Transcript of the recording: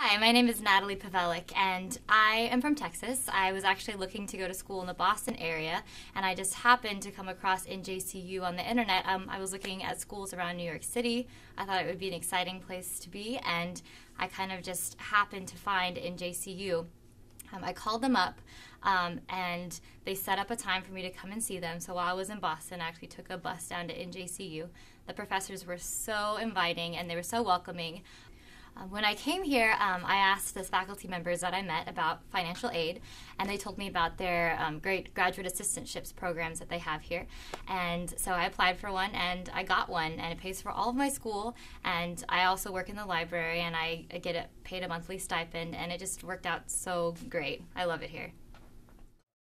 Hi, my name is Natalie Pawelek, and I am from Texas. I was actually looking to go to school in the Boston area, and I just happened to come across NJCU on the internet. Um, I was looking at schools around New York City. I thought it would be an exciting place to be, and I kind of just happened to find NJCU. Um, I called them up, um, and they set up a time for me to come and see them. So while I was in Boston, I actually took a bus down to NJCU. The professors were so inviting, and they were so welcoming. Um, when I came here, um, I asked the faculty members that I met about financial aid, and they told me about their um, great graduate assistantships programs that they have here. And so I applied for one, and I got one, and it pays for all of my school. And I also work in the library, and I, get paid a monthly stipend, and it just worked out so great. I love it here.